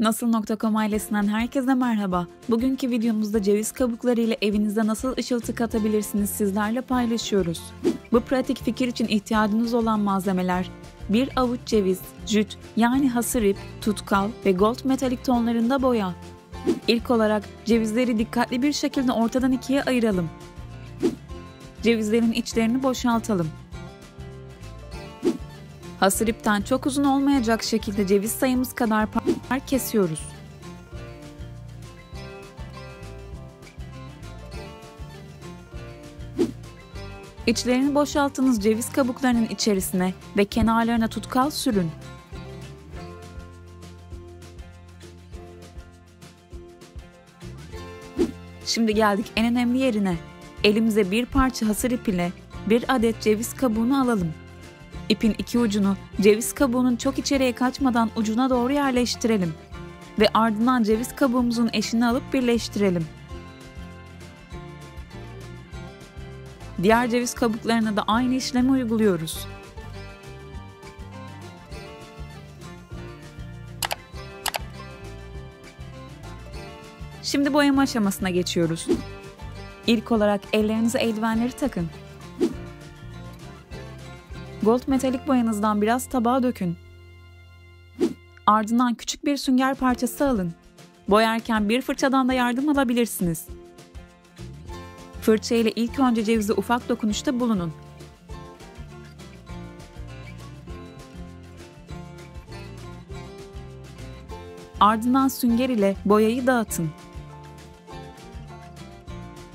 Nasıl.com ailesinden herkese merhaba. Bugünkü videomuzda ceviz kabukları ile evinize nasıl ışıltı katabilirsiniz sizlerle paylaşıyoruz. Bu pratik fikir için ihtiyacınız olan malzemeler 1 avuç ceviz, jüt yani hasır ip, tutkal ve gold metalik tonlarında boya. İlk olarak cevizleri dikkatli bir şekilde ortadan ikiye ayıralım. Cevizlerin içlerini boşaltalım. Hasır ipten çok uzun olmayacak şekilde ceviz sayımız kadar parçalar kesiyoruz. İçlerini boşalttığınız ceviz kabuklarının içerisine ve kenarlarına tutkal sürün. Şimdi geldik en önemli yerine. Elimize bir parça hasır ip ile bir adet ceviz kabuğunu alalım. İpin iki ucunu ceviz kabuğunun çok içeriye kaçmadan ucuna doğru yerleştirelim ve ardından ceviz kabuğumuzun eşini alıp birleştirelim. Diğer ceviz kabuklarına da aynı işlemi uyguluyoruz. Şimdi boyama aşamasına geçiyoruz. İlk olarak ellerinize eldivenleri takın. Gold metalik boyanızdan biraz tabağa dökün. Ardından küçük bir sünger parçası alın. Boyarken bir fırçadan da yardım alabilirsiniz. Fırça ile ilk önce cevize ufak dokunuşta bulunun. Ardından sünger ile boyayı dağıtın.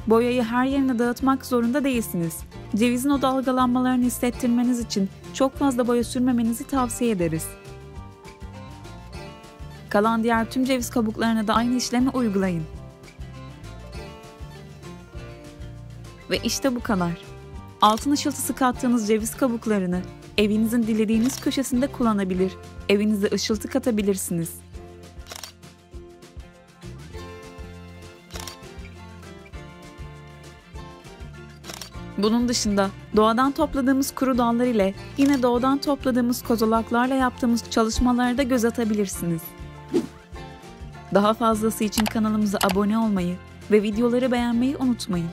Boyayı her yerine dağıtmak zorunda değilsiniz. Cevizin o dalgalanmalarını hissettirmeniz için çok fazla boya sürmemenizi tavsiye ederiz. Kalan diğer tüm ceviz kabuklarına da aynı işlemi uygulayın. Ve işte bu kadar. Altın ışıltısı kattığınız ceviz kabuklarını evinizin dilediğiniz köşesinde kullanabilir, evinize ışıltı katabilirsiniz. Bunun dışında doğadan topladığımız kuru dallar ile yine doğadan topladığımız kozalaklarla yaptığımız çalışmalara da göz atabilirsiniz. Daha fazlası için kanalımıza abone olmayı ve videoları beğenmeyi unutmayın.